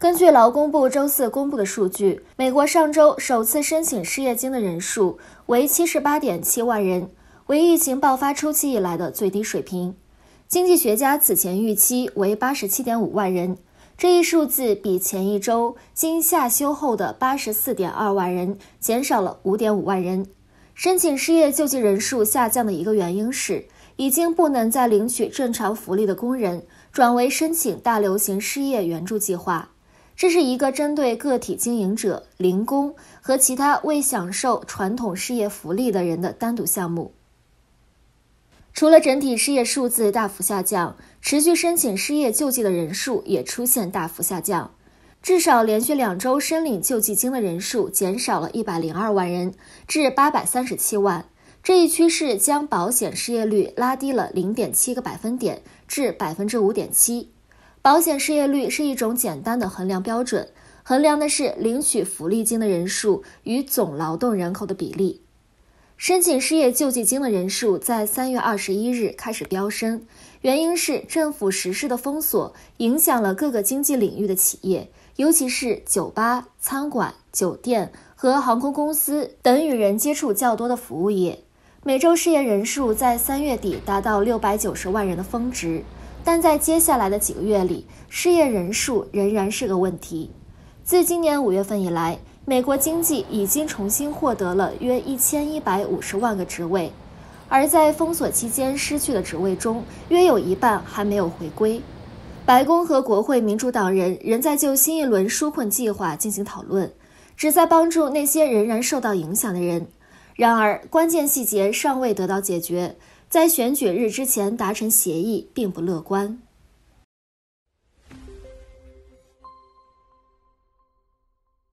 根据劳工部周四公布的数据，美国上周首次申请失业金的人数为七十八点七万人，为疫情爆发初期以来的最低水平。经济学家此前预期为八十七点五万人，这一数字比前一周经下修后的八十四点二万人减少了五点五万人。申请失业救济人数下降的一个原因是，已经不能再领取正常福利的工人转为申请大流行失业援助计划。这是一个针对个体经营者、零工和其他未享受传统失业福利的人的单独项目。除了整体失业数字大幅下降，持续申请失业救济的人数也出现大幅下降。至少连续两周申领救济金的人数减少了一百零二万人，至八百三十七万。这一趋势将保险失业率拉低了零点七个百分点，至百分之五点七。保险失业率是一种简单的衡量标准，衡量的是领取福利金的人数与总劳动人口的比例。申请失业救济金的人数在三月二十一日开始飙升，原因是政府实施的封锁影响了各个经济领域的企业，尤其是酒吧、餐馆、酒店和航空公司等与人接触较多的服务业。每周失业人数在三月底达到六百九十万人的峰值。但在接下来的几个月里，失业人数仍然是个问题。自今年五月份以来，美国经济已经重新获得了约一千一百五十万个职位，而在封锁期间失去的职位中，约有一半还没有回归。白宫和国会民主党人仍在就新一轮纾困计划进行讨论，旨在帮助那些仍然受到影响的人。然而，关键细节尚未得到解决。在选举日之前达成协议并不乐观。